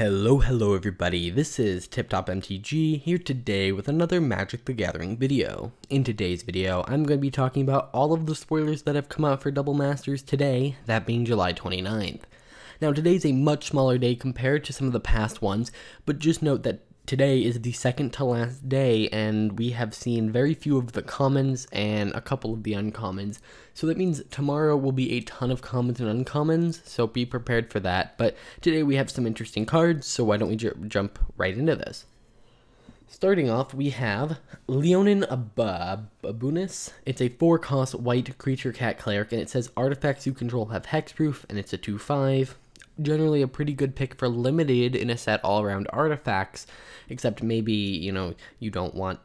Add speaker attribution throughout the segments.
Speaker 1: Hello, hello everybody, this is Tip Top MTG here today with another Magic the Gathering video. In today's video, I'm going to be talking about all of the spoilers that have come out for Double Masters today, that being July 29th. Now today's a much smaller day compared to some of the past ones, but just note that today is the second to last day, and we have seen very few of the commons and a couple of the uncommons. So that means tomorrow will be a ton of commons and uncommons, so be prepared for that. But today we have some interesting cards, so why don't we ju jump right into this? Starting off, we have Leonin Abunas. It's a 4 cost white creature cat cleric, and it says artifacts you control have hexproof, and it's a 2 5 generally a pretty good pick for limited in a set all around artifacts, except maybe, you know, you don't want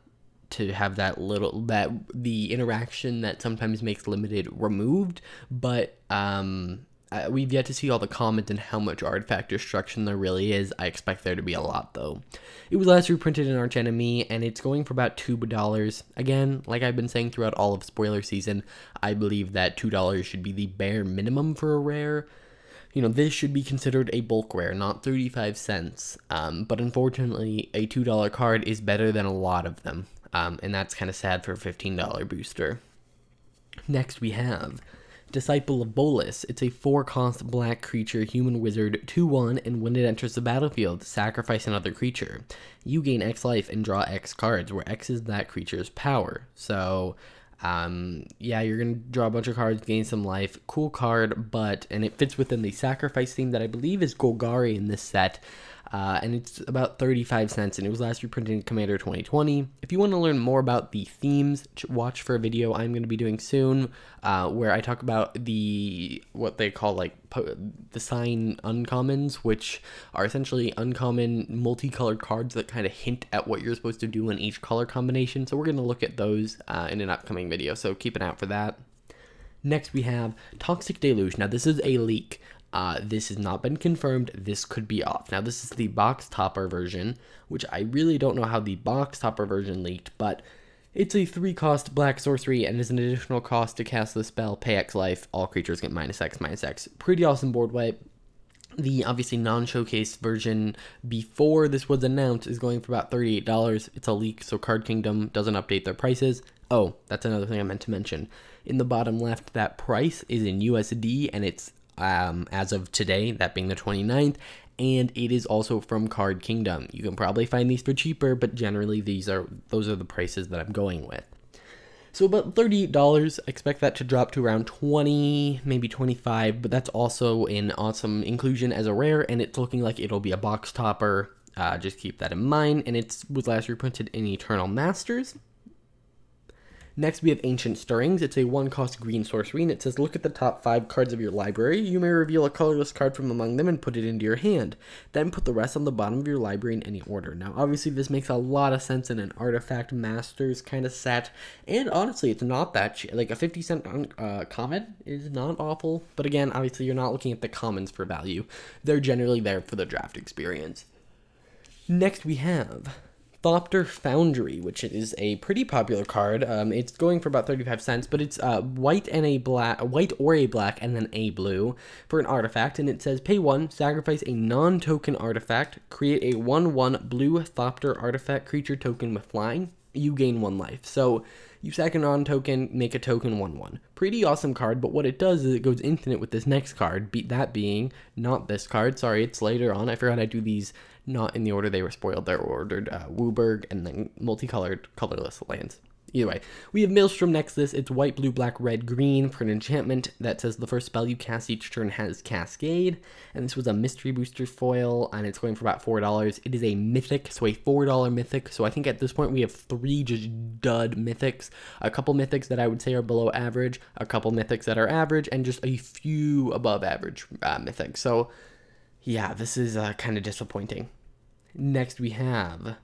Speaker 1: to have that little that the interaction that sometimes makes limited removed, but um uh, we've yet to see all the comments and how much artifact destruction there really is. I expect there to be a lot though. It was last reprinted in Archenemy and it's going for about two dollars. Again, like I've been saying throughout all of spoiler season, I believe that two dollars should be the bare minimum for a rare you know, this should be considered a bulk rare, not 35 cents. Um, but unfortunately, a $2 card is better than a lot of them. Um, and that's kind of sad for a $15 booster. Next, we have Disciple of Bolas. It's a 4 cost black creature, human wizard, 2 1, and when it enters the battlefield, sacrifice another creature. You gain X life and draw X cards, where X is that creature's power. So, um, yeah, you're gonna draw a bunch of cards, gain some life. Cool card, but and it fits within the sacrifice theme that I believe is Golgari in this set uh, and it's about 35 cents, and it was last reprinted in Commander 2020. If you want to learn more about the themes, watch for a video I'm going to be doing soon, uh, where I talk about the what they call like the sign uncommons, which are essentially uncommon multicolored cards that kind of hint at what you're supposed to do in each color combination. So we're going to look at those uh, in an upcoming video, so keep an eye out for that. Next, we have Toxic Deluge. Now, this is a leak. Uh, this has not been confirmed. This could be off. Now, this is the box topper version, which I really don't know how the box topper version leaked, but it's a 3 cost black sorcery and is an additional cost to cast the spell, pay X life. All creatures get minus X, minus X. Pretty awesome board wipe. The obviously non showcase version before this was announced is going for about $38. It's a leak, so Card Kingdom doesn't update their prices. Oh, that's another thing I meant to mention. In the bottom left, that price is in USD and it's um, as of today, that being the 29th, and it is also from Card Kingdom. You can probably find these for cheaper, but generally these are those are the prices that I'm going with. So about $38, expect that to drop to around 20, maybe 25, but that's also an awesome inclusion as a rare, and it's looking like it'll be a box topper. Uh, just keep that in mind, and it was last reprinted in Eternal Masters. Next, we have Ancient Stirrings. It's a one cost green sorcery, and it says look at the top five cards of your library. You may reveal a colorless card from among them and put it into your hand. Then put the rest on the bottom of your library in any order. Now, obviously, this makes a lot of sense in an Artifact Masters kind of set, and honestly, it's not that. Like a 50 cent uh, common is not awful, but again, obviously, you're not looking at the commons for value. They're generally there for the draft experience. Next, we have Thopter Foundry, which is a pretty popular card. Um, it's going for about 35 cents, but it's uh, white and a black, white or a black, and then a blue for an artifact. And it says pay one, sacrifice a non-token artifact, create a 1-1 blue Thopter artifact creature token with flying. You gain one life. So you sack a non-token, make a token 1-1. Pretty awesome card, but what it does is it goes infinite with this next card, be that being not this card. Sorry, it's later on. I forgot I do these not in the order they were spoiled. They're ordered uh, WUBRG and then multicolored, colorless lands. Either way, we have Maelstrom Nexus. It's white, blue, black, red, green for an enchantment that says the first spell you cast each turn has Cascade. And this was a mystery booster foil, and it's going for about $4. It is a mythic, so a $4 mythic. So I think at this point we have three just dud mythics. A couple mythics that I would say are below average, a couple mythics that are average, and just a few above average uh, mythics. So yeah, this is uh, kind of disappointing. Next we have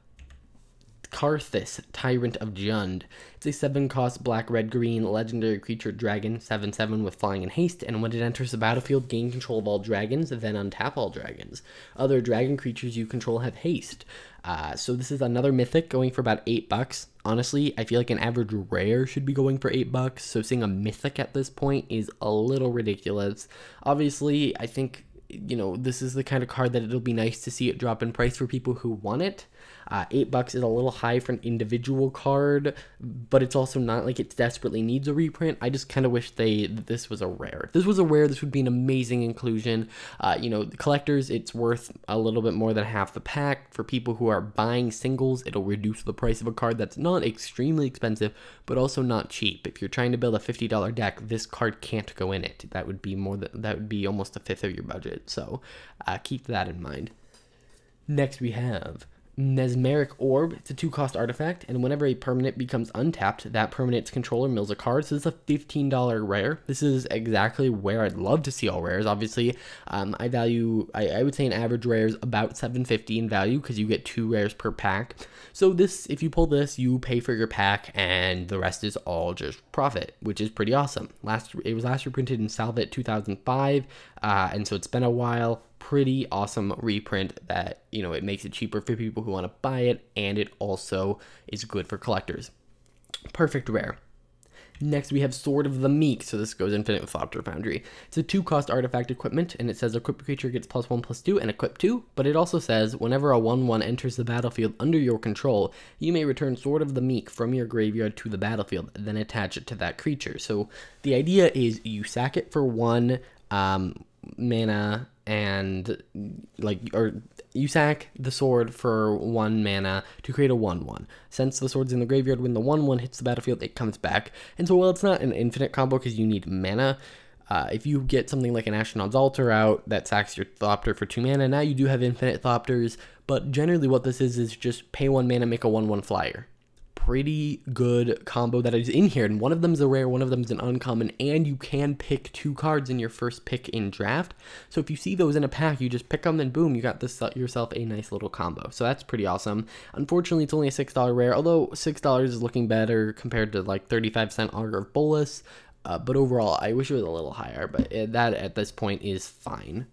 Speaker 1: Karrthus, Tyrant of Jund. It's a 7 cost black, red, green legendary creature dragon, 7 7 with flying and haste, and when it enters the battlefield, gain control of all dragons, then untap all dragons. Other dragon creatures you control have haste. Uh, so this is another mythic going for about 8 bucks. Honestly, I feel like an average rare should be going for 8 bucks, so seeing a mythic at this point is a little ridiculous. Obviously, I think you know, this is the kind of card that it'll be nice to see it drop in price for people who want it. Uh, eight bucks is a little high for an individual card, but it's also not like it desperately needs a reprint. I just kind of wish they this was a rare. If this was a rare, this would be an amazing inclusion. Uh, you know, the collectors, it's worth a little bit more than half the pack. For people who are buying singles, it'll reduce the price of a card that's not extremely expensive, but also not cheap. If you're trying to build a fifty dollar deck, this card can't go in it. That would be more than that would be almost a fifth of your budget. So uh, keep that in mind. Next, we have Mesmeric Orb. It's a two cost artifact, and whenever a permanent becomes untapped, that permanent's controller mills a card. So this is a $15 rare. This is exactly where I'd love to see all rares. Obviously, um, I value, I, I, would say an average rare is about 750 in value because you get two rares per pack. So this, if you pull this, you pay for your pack, and the rest is all just profit, which is pretty awesome. Last, it was last reprinted in Salvat 2005, uh, and so it's been a while pretty awesome reprint that, you know, it makes it cheaper for people who want to buy it and it also is good for collectors. Perfect rare. Next, we have Sword of the Meek, so this goes infinite with Thopter Foundry. It's a two-cost artifact equipment, and it says equip creature gets plus one, plus two, and equip two, but it also says whenever a 1-1 enters the battlefield under your control, you may return Sword of the Meek from your graveyard to the battlefield, then attach it to that creature. So the idea is you sack it for one um, mana and like or you sack the sword for one mana to create a 1-1. Since the sword's in the graveyard, when the 1-1 hits the battlefield, it comes back. And so while it's not an infinite combo because you need mana, uh, if you get something like an Ashnod's Altar out that sacks your Thopter for 2 mana, now you do have infinite Thopters, but generally what this is is just pay 1 mana, make a 1-1 flyer pretty good combo that is in here. And one of them is a rare, one of them is an uncommon, and you can pick two cards in your first pick in draft. So if you see those in a pack, you just pick them and boom, you got this uh, yourself a nice little combo. So that's pretty awesome. Unfortunately, it's only a $6 rare, although $6 is looking better compared to like 35 cent Augur of Bolas. Uh, but overall, I wish it was a little higher, but that at this point is fine.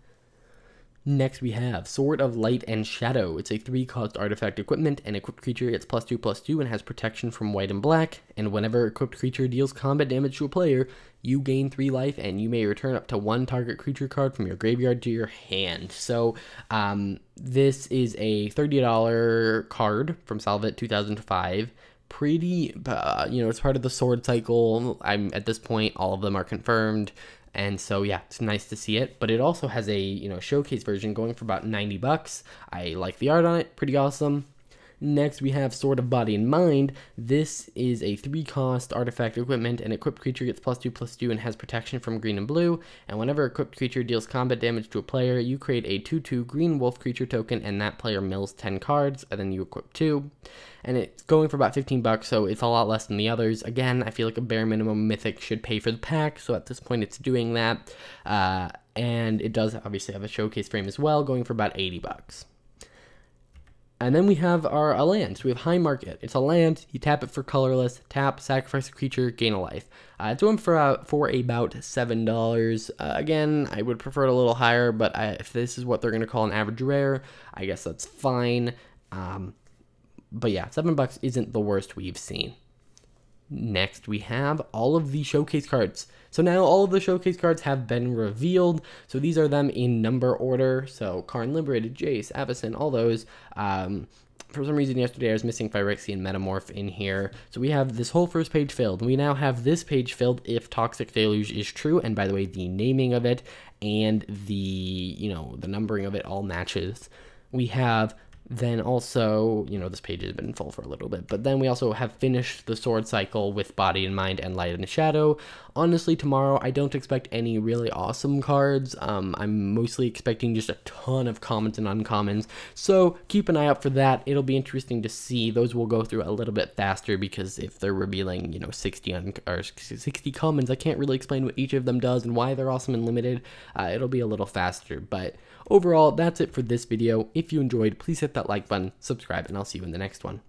Speaker 1: Next we have Sword of Light and Shadow. It's a 3 cost artifact equipment. and equipped creature gets plus 2 plus 2 and has protection from white and black. And whenever equipped creature deals combat damage to a player, you gain 3 life and you may return up to one target creature card from your graveyard to your hand. So um, this is a $30 card from Salvat 2005 pretty uh, you know it's part of the sword cycle i'm at this point all of them are confirmed and so yeah, it's nice to see it. But it also has a you know showcase version going for about 90 bucks. I like the art on it, pretty awesome. Next, we have Sword of Body and Mind. This is a 3 cost artifact equipment. An equipped creature gets plus 2 plus 2 and has protection from green and blue. And whenever equipped creature deals combat damage to a player, you create a 2 2 green wolf creature token, and that player mills 10 cards, and then you equip 2. And it's going for about 15 bucks, so it's a lot less than the others. Again, I feel like a bare minimum mythic should pay for the pack, so at this point it's doing that. Uh, and it does obviously have a showcase frame as well, going for about 80 bucks. And then we have our a land. So we have High Market. It's a land. You tap it for colorless. Tap, sacrifice a creature, gain a life. Uh, it's going for uh, for about seven dollars. Uh, again, I would prefer it a little higher, but I, if this is what they're going to call an average rare, I guess that's fine. Um, but yeah, seven bucks isn't the worst we've seen. Next, we have all of the showcase cards. So now all of the showcase cards have been revealed. So these are them in number order. So Karn Liberated, Jace, Avacyn, all those. Um, for some reason yesterday I was missing Phyrexian Metamorph in here. So we have this whole first page filled. We now have this page filled if Toxic Deluge is true. And by the way, the naming of it and the, you know, the numbering of it all matches. We have then also, you know, this page has been full for a little bit, but then we also have finished the sword cycle with Body and Mind and Light and Shadow. Honestly, tomorrow I don't expect any really awesome cards. Um, I'm mostly expecting just a ton of commons and uncommons, so keep an eye out for that. It'll be interesting to see. Those will go through a little bit faster because if they're revealing, you know, 60 un- or 60 commons, I can't really explain what each of them does and why they're awesome and limited. Uh, it'll be a little faster, but overall, that's it for this video. If you enjoyed, please hit that like button, subscribe, and I'll see you in the next one.